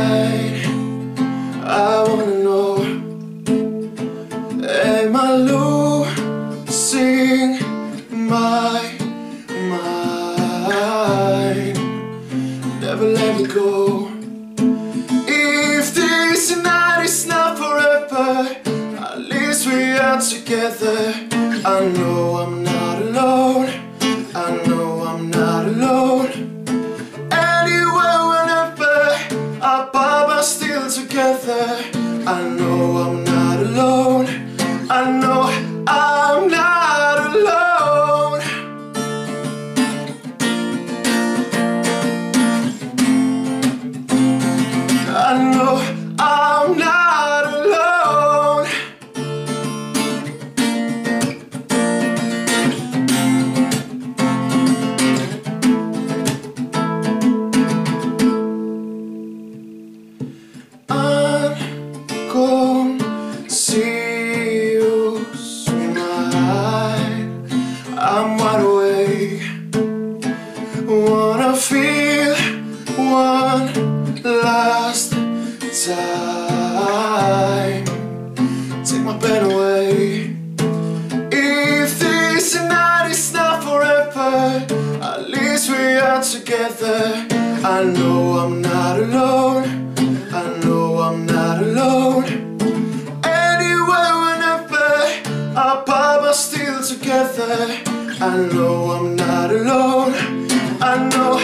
tonight I wanna know Am I losing my mind? Never let me go. If this night is not forever At least we are together. I know I'm not alone. I know I'm not alone. I know I'm not alone. I know see you smile. I'm wide awake. Wanna feel one last time. Take my pen away. If this night is not forever, at least we are together. I know I'm not alone. together I know I'm not alone. I know